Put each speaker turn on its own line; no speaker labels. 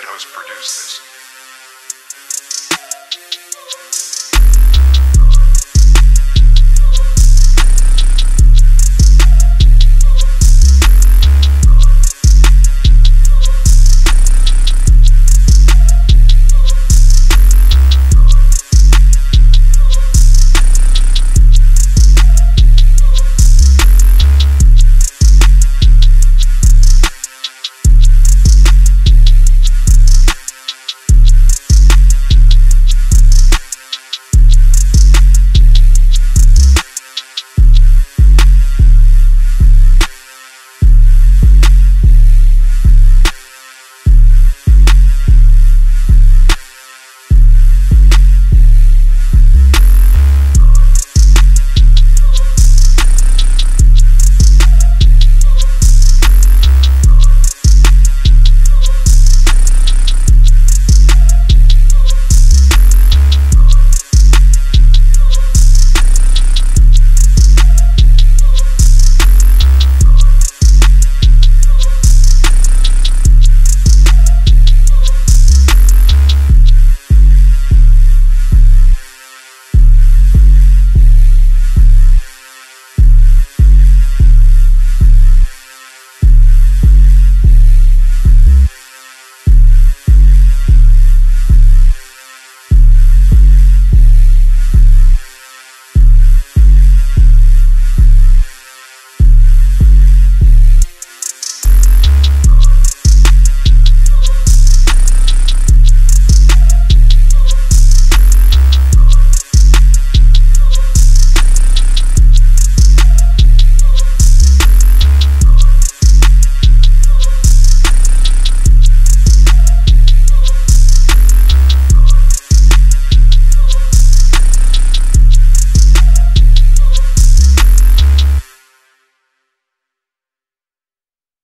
Meadows produced this.